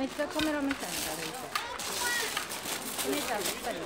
めっちゃカメラ目線で歩いてお姉ちゃんばっかり